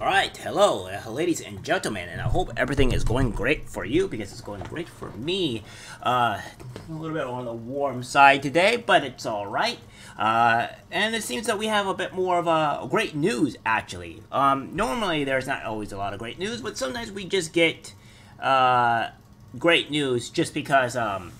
Alright, hello, uh, ladies and gentlemen, and I hope everything is going great for you because it's going great for me. Uh, a little bit on the warm side today, but it's alright. Uh, and it seems that we have a bit more of a great news, actually. Um, normally there's not always a lot of great news, but sometimes we just get uh, great news just because, um,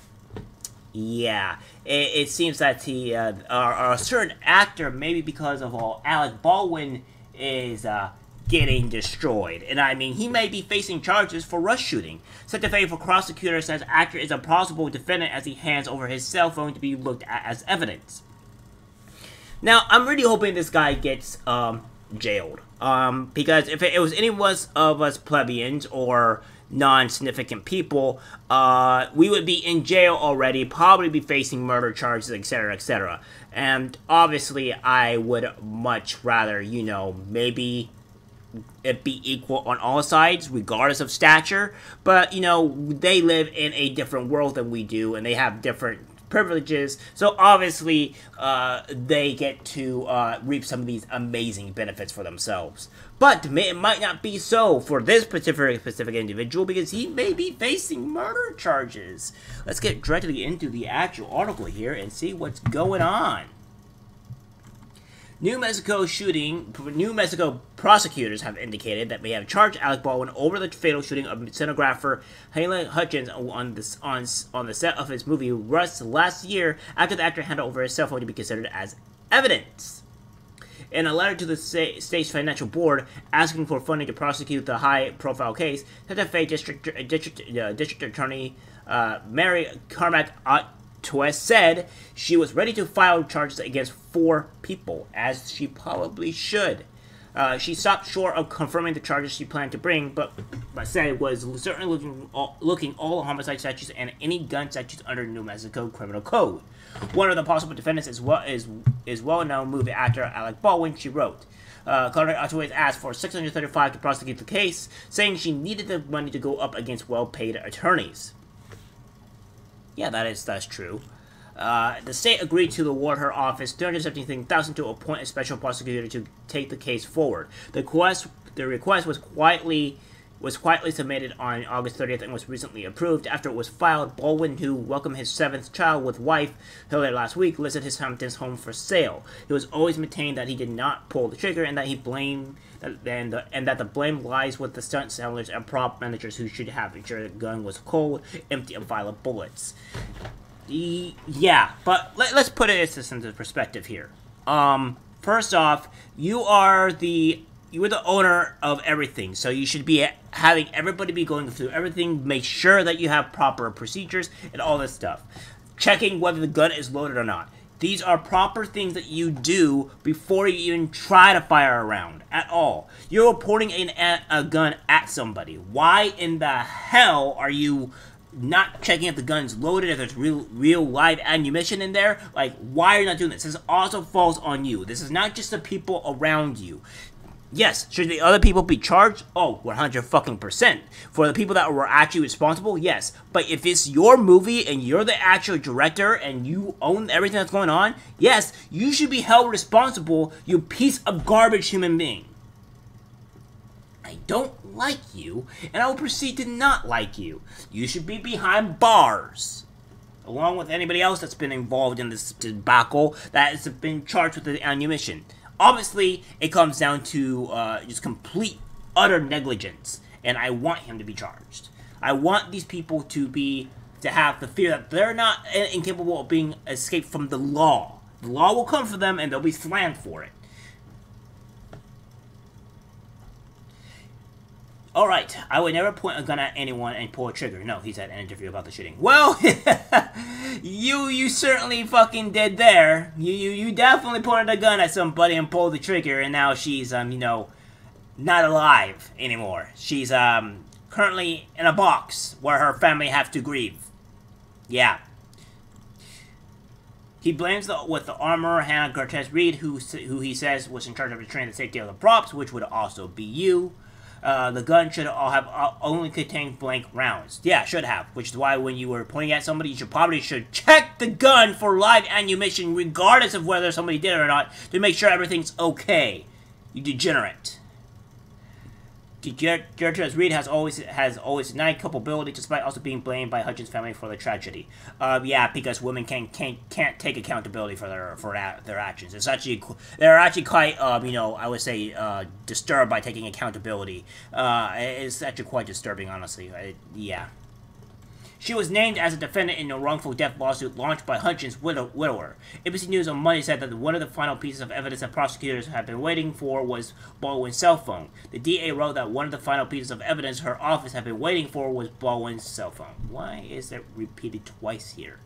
yeah, it, it seems that he, uh, or a certain actor, maybe because of all Alec Baldwin is uh, getting destroyed. And I mean, he may be facing charges for Rust shooting. Such a faithful prosecutor says actor is a plausible defendant as he hands over his cell phone to be looked at as evidence. Now, I'm really hoping this guy gets um, jailed. Um, because if it, it was any of us, of us plebeians or non-significant people, uh, we would be in jail already, probably be facing murder charges, etc., etc. And obviously, I would much rather, you know, maybe it be equal on all sides, regardless of stature. But, you know, they live in a different world than we do, and they have different privileges. So obviously, uh, they get to uh, reap some of these amazing benefits for themselves. But it might not be so for this particular specific individual because he may be facing murder charges. Let's get directly into the actual article here and see what's going on. New Mexico shooting. New Mexico prosecutors have indicated that they have charged Alec Baldwin over the fatal shooting of cinematographer Halyna Hutchins on the on on the set of his movie Rust last year, after the actor handed over his cell phone to be considered as evidence. In a letter to the state's financial board asking for funding to prosecute the high-profile case, Santa Fe District District, uh, District Attorney uh, Mary Carmack Twes said she was ready to file charges against four people, as she probably should. Uh, she stopped short of confirming the charges she planned to bring, but, but said was certainly looking all, looking all homicide statutes and any gun statutes under New Mexico criminal code. One of the possible defendants is well is is well-known movie actor Alec Baldwin. She wrote. Uh, Carmack-Altwies asked for 635 to prosecute the case, saying she needed the money to go up against well-paid attorneys. Yeah, that is that's true. Uh, the state agreed to award her office 317000 to appoint a special prosecutor to take the case forward. The request, the request was quietly was quietly submitted on August 30th and was recently approved. After it was filed, Baldwin, who welcomed his seventh child with wife Hillary last week, listed his Hamptons home for sale. He was always maintained that he did not pull the trigger and that he blamed and, the, and that the blame lies with the stunt sellers and prop managers who should have ensured the gun was cold, empty of violent bullets. yeah, but let, us put it into perspective here. Um, first off, you are the you are the owner of everything, so you should be having everybody be going through everything. Make sure that you have proper procedures and all this stuff. Checking whether the gun is loaded or not. These are proper things that you do before you even try to fire a round at all. You're reporting an, a gun at somebody. Why in the hell are you not checking if the gun's loaded, if there's real, real live ammunition in there? Like, why are you not doing this? This also falls on you. This is not just the people around you. Yes, should the other people be charged? Oh, 100 fucking percent. For the people that were actually responsible, yes. But if it's your movie and you're the actual director and you own everything that's going on, yes, you should be held responsible, you piece of garbage human being. I don't like you, and I will proceed to not like you. You should be behind bars. Along with anybody else that's been involved in this debacle that has been charged with the ammunition. Obviously, it comes down to uh, just complete, utter negligence, and I want him to be charged. I want these people to be to have the fear that they're not incapable of being escaped from the law. The law will come for them, and they'll be slammed for it. Alright, I would never point a gun at anyone and pull a trigger. No, he said in an interview about the shooting. Well, you you certainly fucking did there. You, you you definitely pointed a gun at somebody and pulled the trigger, and now she's, um, you know, not alive anymore. She's, um, currently in a box where her family have to grieve. Yeah. He blames the with the armorer Hannah Gutierrez Reed, who who he says was in charge of the ensuring the safety of the props, which would also be you. Uh, the gun should all have uh, only contain blank rounds. Yeah, should have. Which is why when you were pointing at somebody, you should probably should check the gun for live ammunition, regardless of whether somebody did it or not, to make sure everything's okay. You degenerate. Gutierrez Reed has always has always denied culpability, despite also being blamed by Hutchins' family for the tragedy. Uh, yeah, because women can can't can't take accountability for their for their actions. It's actually they're actually quite um, you know I would say uh, disturbed by taking accountability. Uh, it's actually quite disturbing, honestly. Yeah. She was named as a defendant in a wrongful death lawsuit launched by Hutchins' widow widower. ABC News on Monday said that one of the final pieces of evidence that prosecutors had been waiting for was Baldwin's cell phone. The DA wrote that one of the final pieces of evidence her office had been waiting for was Baldwin's cell phone. Why is that repeated twice here?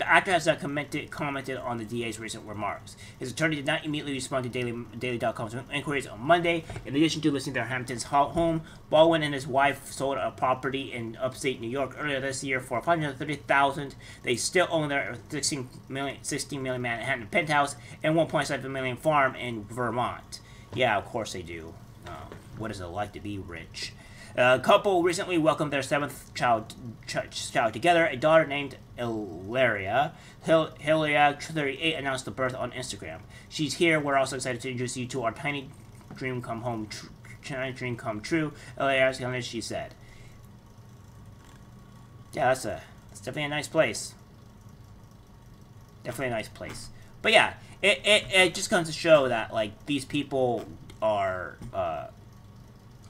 The actor has commented, commented on the DA's recent remarks. His attorney did not immediately respond to Daily, Daily.com's inquiries on Monday. In addition to listing their Hamptons home, Baldwin and his wife sold a property in upstate New York earlier this year for 530000 They still own their 16 million, 16 million Manhattan penthouse and 1.7 million farm in Vermont. Yeah, of course they do. Uh, what is it like to be rich? A couple recently welcomed their seventh child ch child together, a daughter named Ilaria. Hil Hilaria, 38, announced the birth on Instagram. She's here. We're also excited to introduce you to our tiny dream come home, tiny dream come true. Hilaria, she said. Yeah, that's a that's definitely a nice place. Definitely a nice place. But yeah, it, it, it just comes to show that like these people are uh,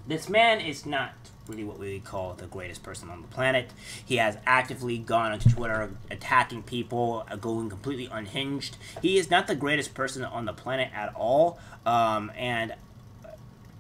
this man is not really what we call the greatest person on the planet. He has actively gone onto Twitter attacking people, uh, going completely unhinged. He is not the greatest person on the planet at all. Um, and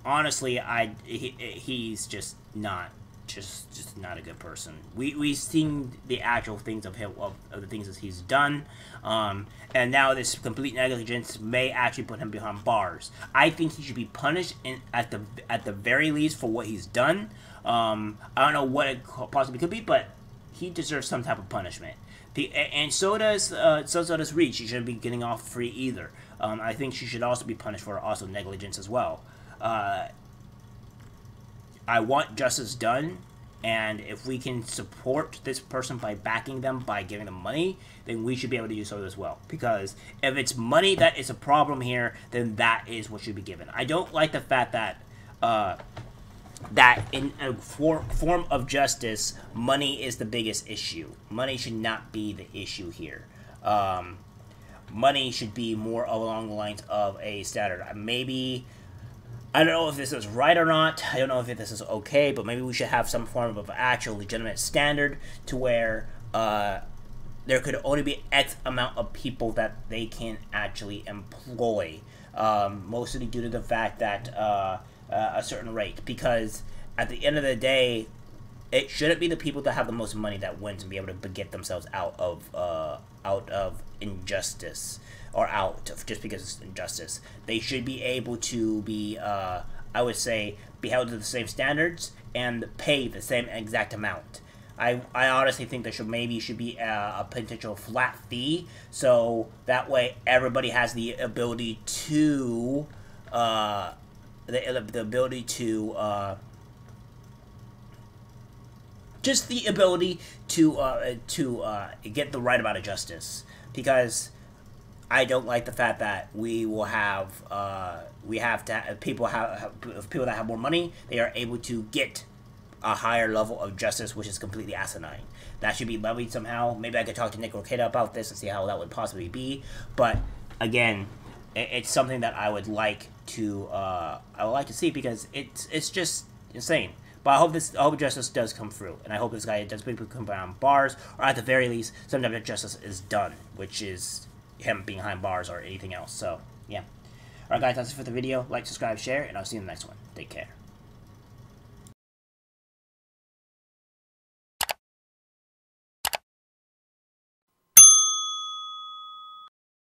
honestly, I he, he's just not just just not a good person. We we've seen the actual things of him of, of the things that he's done, um, and now this complete negligence may actually put him behind bars. I think he should be punished in, at the at the very least for what he's done. Um, I don't know what it possibly could be, but he deserves some type of punishment. The, and so does uh, so, so does Reed. She shouldn't be getting off free either. Um, I think she should also be punished for also negligence as well. Uh, I want justice done, and if we can support this person by backing them, by giving them money, then we should be able to do so as well. Because if it's money that is a problem here, then that is what should be given. I don't like the fact that uh, that in a for, form of justice, money is the biggest issue. Money should not be the issue here. Um, money should be more along the lines of a standard. Maybe I don't know if this is right or not. I don't know if this is okay, but maybe we should have some form of actual legitimate standard to where uh, there could only be X amount of people that they can actually employ. Um, mostly due to the fact that uh, uh, a certain rate. Because at the end of the day, it shouldn't be the people that have the most money that wins and be able to get themselves out of uh, out of injustice or out of just because it's injustice. They should be able to be, uh, I would say, be held to the same standards and pay the same exact amount. I, I honestly think there should maybe should be a, a potential flat fee so that way everybody has the ability to uh, the, the ability to uh, just the ability to uh, to uh, get the right amount of justice because I don't like the fact that we will have uh, we have to have, people have, have people that have more money they are able to get a higher level of justice which is completely asinine. That should be levied somehow. Maybe I could talk to Nick Rekieta about this and see how that would possibly be. But again it, it's something that I would like to uh, I would like to see because it's it's just insane but I hope this, I hope justice does come through, and I hope this guy does come behind bars, or at the very least, some type of justice is done, which is him being behind bars or anything else. So yeah. Alright guys, that's it for the video. Like, subscribe, share, and I'll see you in the next one. Take care.